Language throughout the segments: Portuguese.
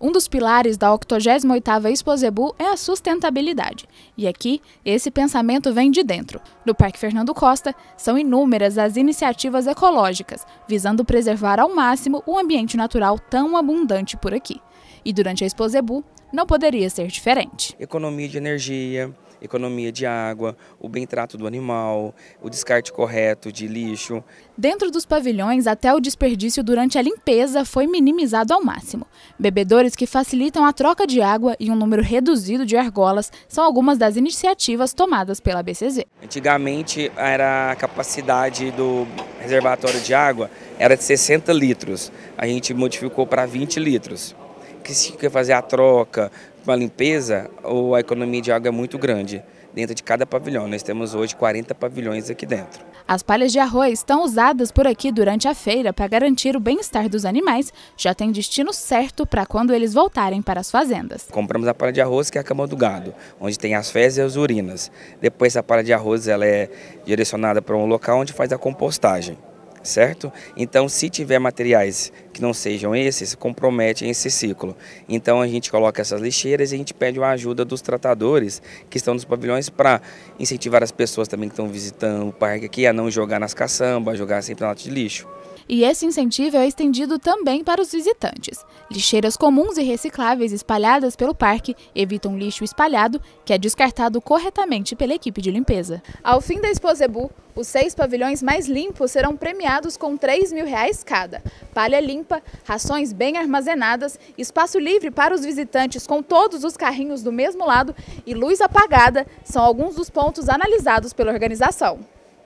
Um dos pilares da 88ª Exposebu é a sustentabilidade. E aqui, esse pensamento vem de dentro. No Parque Fernando Costa, são inúmeras as iniciativas ecológicas, visando preservar ao máximo o ambiente natural tão abundante por aqui. E durante a Exposebu, não poderia ser diferente. Economia de energia, economia de água, o bem trato do animal, o descarte correto de lixo. Dentro dos pavilhões, até o desperdício durante a limpeza foi minimizado ao máximo. Bebedores que facilitam a troca de água e um número reduzido de argolas são algumas das iniciativas tomadas pela BCZ. Antigamente era a capacidade do reservatório de água era de 60 litros, a gente modificou para 20 litros que se quer fazer a troca, uma limpeza, ou a economia de água é muito grande dentro de cada pavilhão. Nós temos hoje 40 pavilhões aqui dentro. As palhas de arroz estão usadas por aqui durante a feira para garantir o bem-estar dos animais. Já tem destino certo para quando eles voltarem para as fazendas. Compramos a palha de arroz, que é a cama do gado, onde tem as fezes e as urinas. Depois a palha de arroz ela é direcionada para um local onde faz a compostagem certo? Então, se tiver materiais que não sejam esses, comprometem esse ciclo. Então, a gente coloca essas lixeiras e a gente pede uma ajuda dos tratadores que estão nos pavilhões para incentivar as pessoas também que estão visitando o parque aqui a não jogar nas caçambas, a jogar sempre na lata de lixo e esse incentivo é estendido também para os visitantes. Lixeiras comuns e recicláveis espalhadas pelo parque evitam lixo espalhado, que é descartado corretamente pela equipe de limpeza. Ao fim da Exposebu, os seis pavilhões mais limpos serão premiados com 3 mil reais cada. Palha limpa, rações bem armazenadas, espaço livre para os visitantes com todos os carrinhos do mesmo lado e luz apagada são alguns dos pontos analisados pela organização.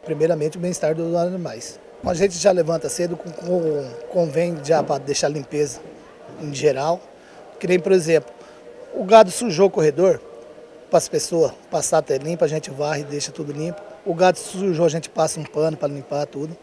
Primeiramente, o bem-estar dos animais. A gente já levanta cedo convém já para deixar limpeza em geral. Que nem, por exemplo, o gado sujou o corredor, para as pessoas passar até limpo, a gente varre e deixa tudo limpo. O gado sujou, a gente passa um pano para limpar tudo.